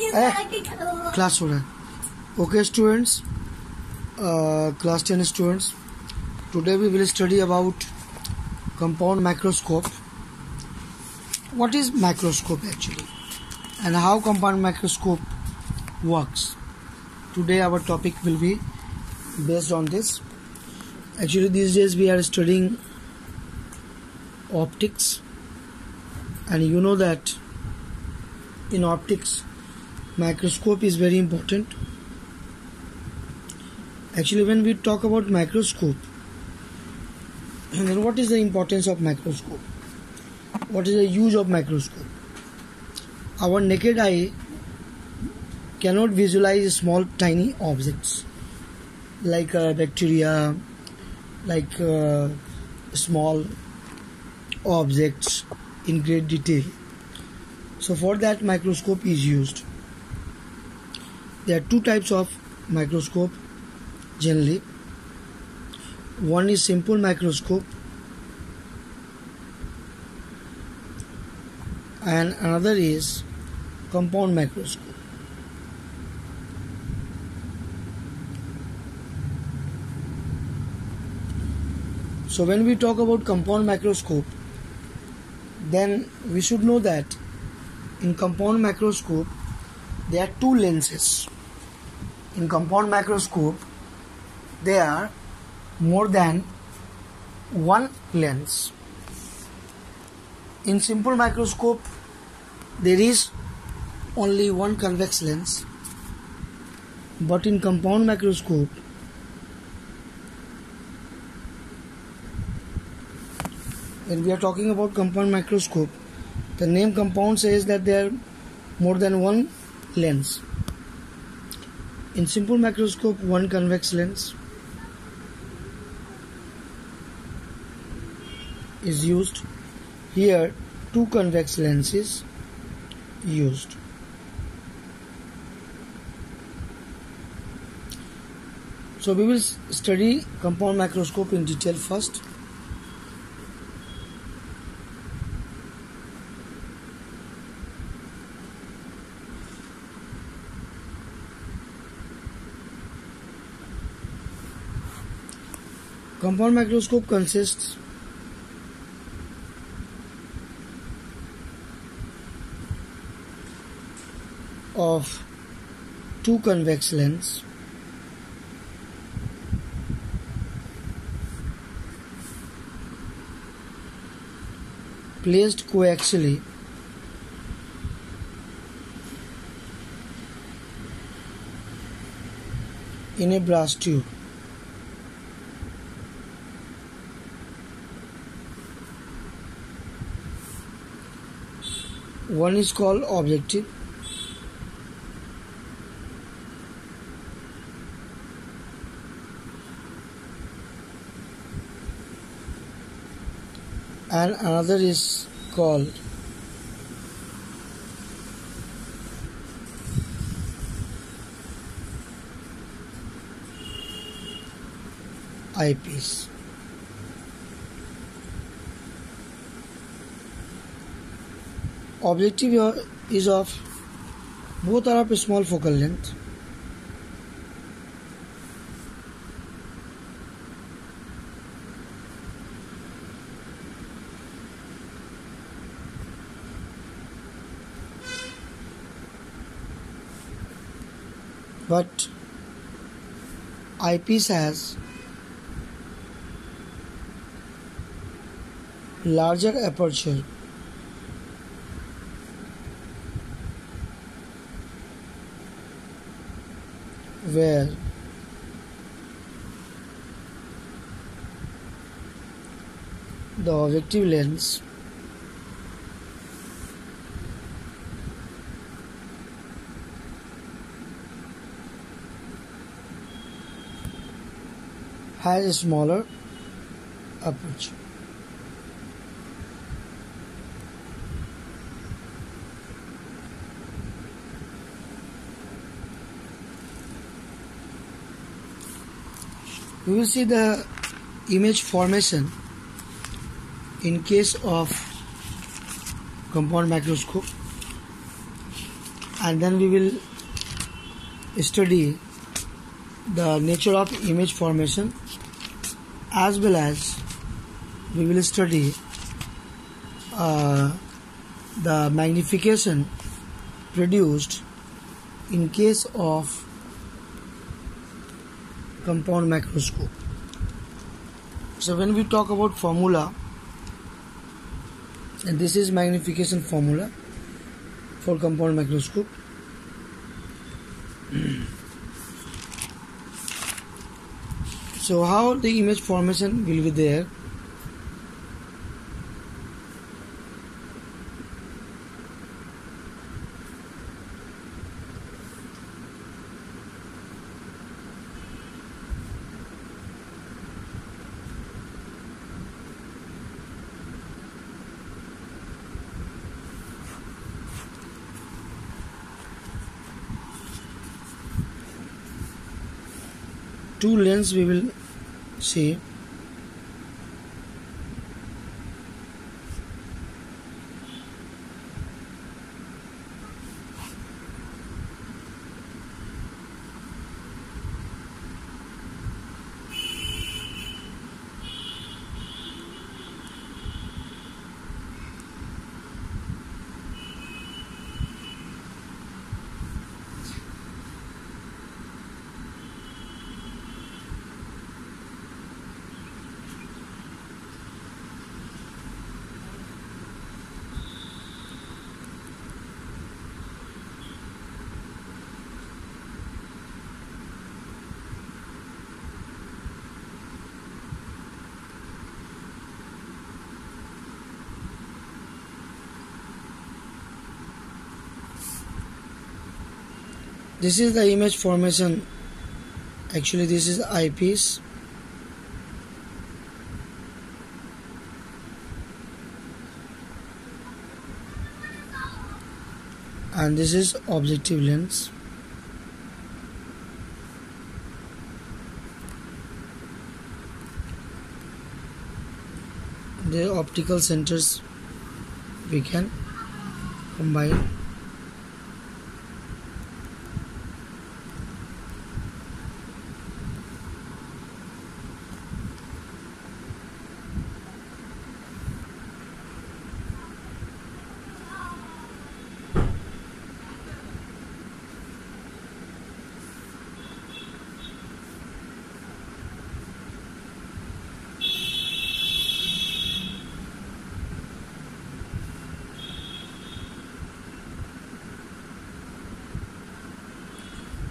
Class हो रहा है। Okay students class ten students today we will study about compound microscope what is microscope actually and how compound microscope works today our topic will be based on this actually this days we are studying optics and you know that in optics microscope is very important. Actually when we talk about microscope then what is the importance of microscope? What is the use of microscope? Our naked eye cannot visualize small tiny objects like uh, bacteria like uh, small objects in great detail. So for that microscope is used there are two types of microscope generally. One is simple microscope and another is compound microscope. So when we talk about compound microscope then we should know that in compound microscope there are two lenses in compound microscope there are more than one lens. In simple microscope there is only one convex lens. But in compound microscope when we are talking about compound microscope the name compound says that there are more than one lens in simple microscope one convex lens is used. Here two convex lenses used. So we will study compound microscope in detail first compound microscope consists of two convex lens placed coaxially in a brass tube one is called objective and another is called eyepiece. Objective is of both are of small focal length. but eyepiece has larger aperture where the objective lens has a smaller aperture. We will see the image formation in case of compound microscope. and then we will study the nature of image formation as well as we will study uh, the magnification produced in case of compound microscope. So when we talk about formula and this is magnification formula for compound microscope so how the image formation will be there two lens we will see this is the image formation. Actually this is eyepiece. And this is objective lens. The optical centers we can combine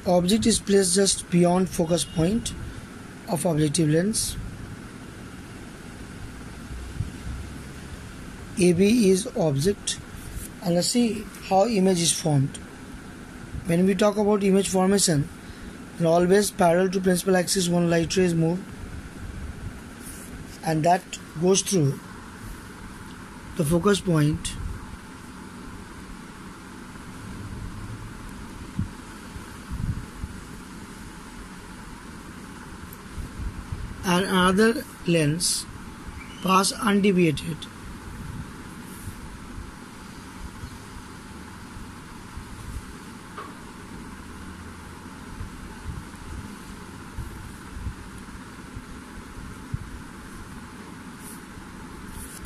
object is placed just beyond focus point of objective lens. AB is object. And let's see how image is formed. When we talk about image formation always parallel to principal axis one light ray is moved and that goes through the focus point and another lens pass undeviated.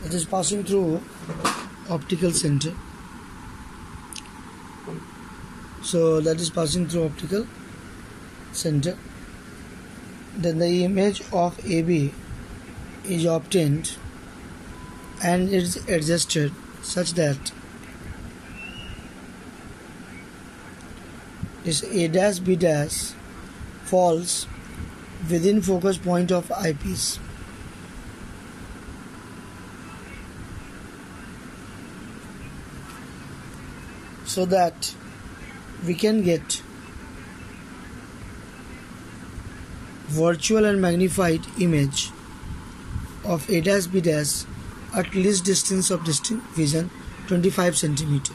It is passing through optical center. So that is passing through optical center then the image of AB is obtained and is adjusted such that this A dash B dash falls within focus point of eyepiece. So that we can get virtual and magnified image of A dash B dash at least distance of distinct vision 25 centimeter.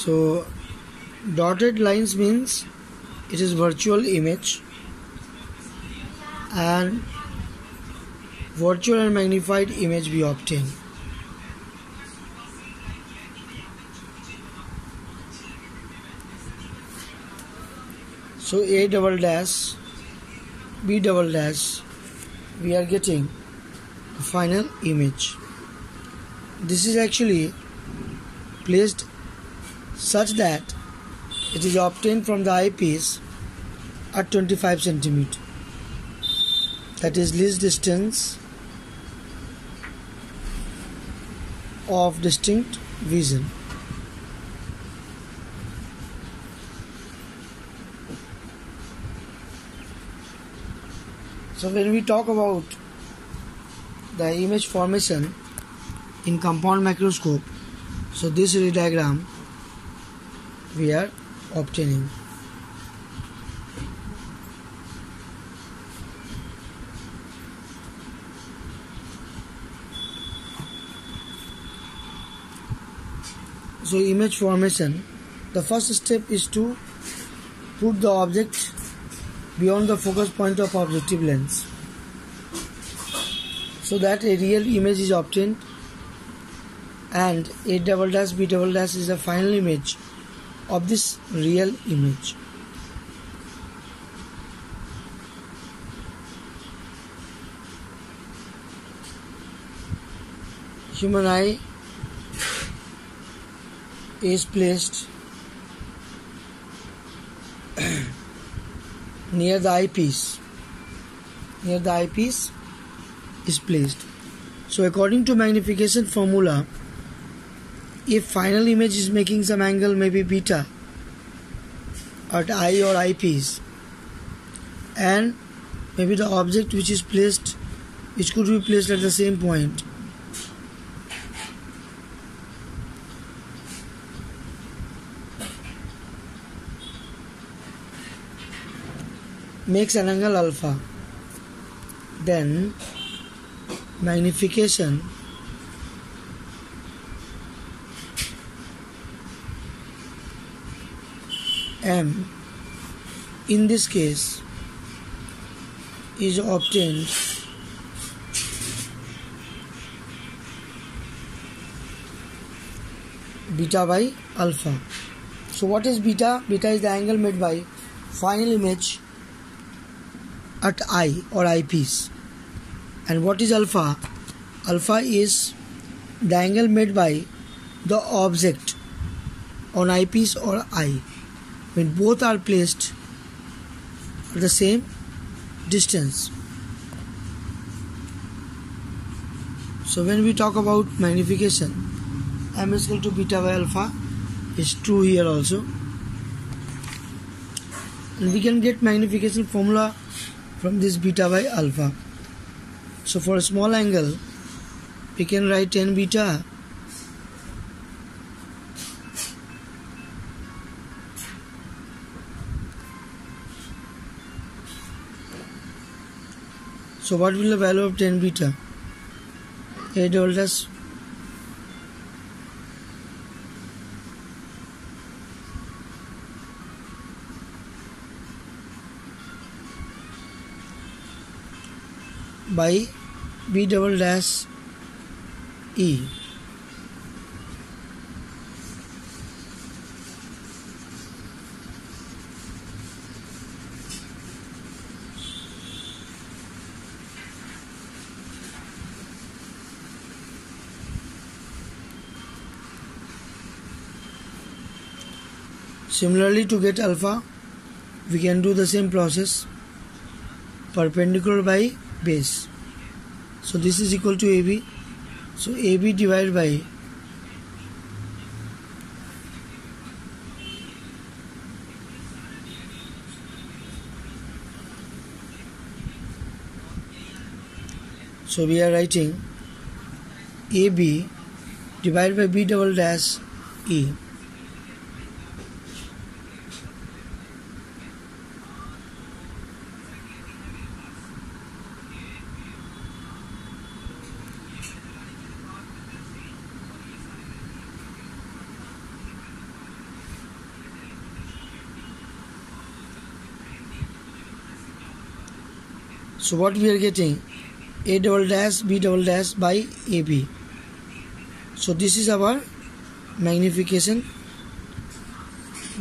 So dotted lines means it is virtual image. And virtual and magnified image we obtain. So a double dash b double dash we are getting the final image. This is actually placed such that it is obtained from the eyepiece at 25 centimeter. That is least distance of distinct vision. So when we talk about the image formation in compound microscope so this diagram we are obtaining. So image formation. The first step is to put the object beyond the focus point of objective lens. So that a real image is obtained and a double dash b double dash is the final image of this real image human eye is placed near the eyepiece. Near the eyepiece is placed. So according to magnification formula, if final image is making some angle maybe beta at eye or eyepiece and maybe the object which is placed which could be placed at the same point makes an angle alpha then magnification m in this case is obtained beta by alpha so what is beta beta is the angle made by final image at eye or eyepiece. And what is alpha? Alpha is the angle made by the object on eyepiece or eye when both are placed at the same distance. So when we talk about magnification, m is equal to beta by alpha is true here also. And we can get magnification formula from this beta by alpha. So for a small angle, we can write tan beta So what will the value of tan beta? A delta by B double dash E. Similarly to get alpha we can do the same process perpendicular by base. So this is equal to AB so AB divided by so we are writing AB divided by B double dash E So what we are getting A double dash B double dash by AB. So this is our magnification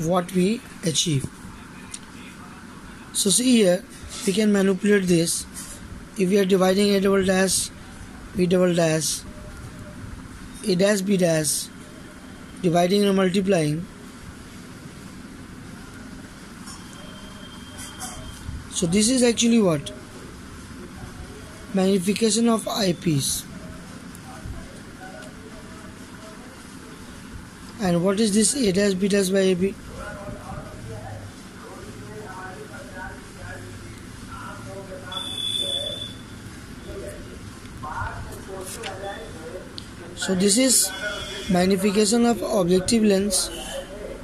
what we achieve. So see here we can manipulate this if we are dividing A double dash B double dash A dash B dash dividing and multiplying so this is actually what magnification of eyepiece and what is this a dash b dash by ab so this is magnification of objective lens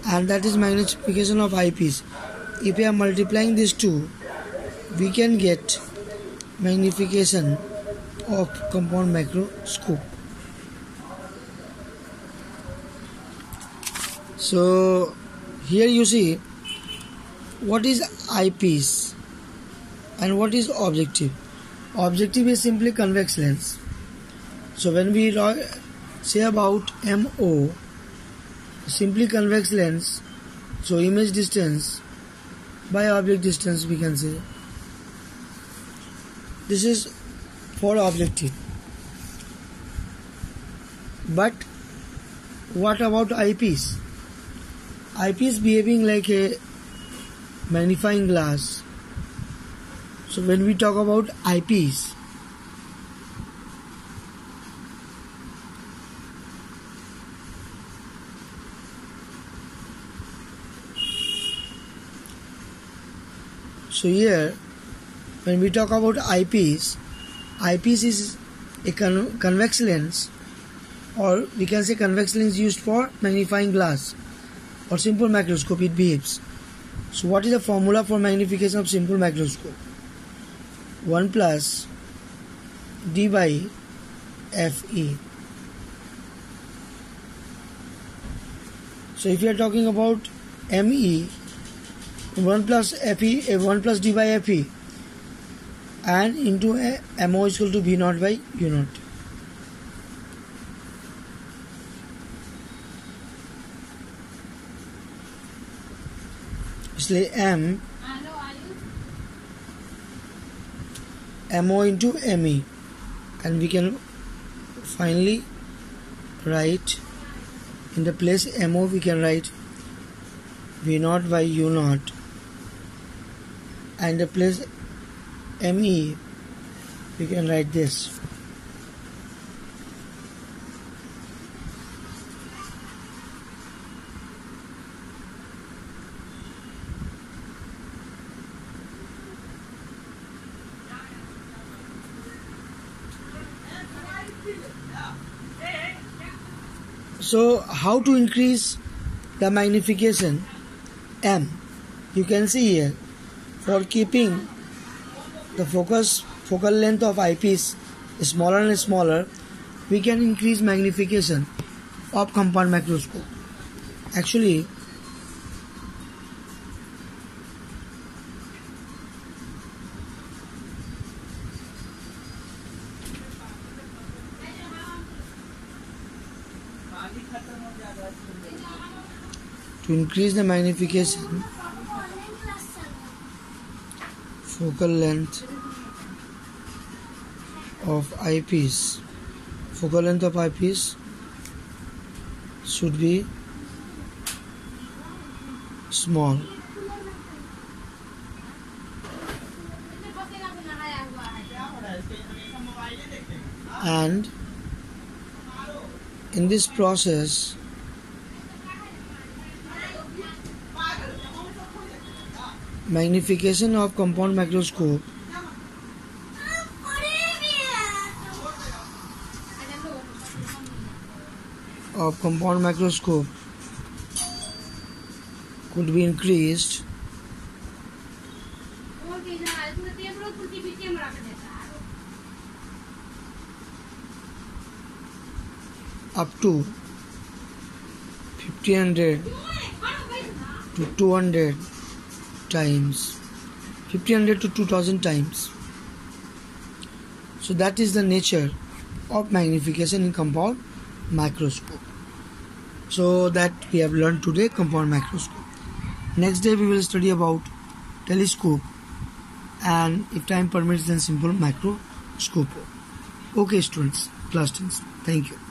and that is magnification of eyepiece if we are multiplying these two we can get magnification of compound microscope. So here you see what is eyepiece and what is objective. Objective is simply convex lens. So when we say about MO simply convex lens so image distance by object distance we can say this is for objective. But what about eyepiece eyepiece behaving like a magnifying glass. So when we talk about eyepiece so here when we talk about eyepiece eyepiece is a con- convex lens or we can say convex lens used for magnifying glass or simple microscope it behaves so what is the formula for magnification of simple microscope? 1 plus d by fe. So if you are talking about me 1 plus fe eh, 1 plus d by fe and into a mo is equal to v naught by u naught इसलिए m mo into me and we can finally write in the place mo we can write v naught by u naught and the place me we can write this. So how to increase the magnification? M. You can see here for keeping the focus focal length of eyepiece is smaller and smaller we can increase magnification of compound microscope actually to increase the magnification focal length of eyepiece. Focal length of eyepiece should be small. And in this process magnification of compound microscope of compound microscope could be increased up to fifty hundred to two hundred times 1500 to 2000 times So that is the nature of magnification in compound microscope. So that we have learned today compound microscope. Next day we will study about telescope and if time permits then simple microscope. Okay students, class students, thank you.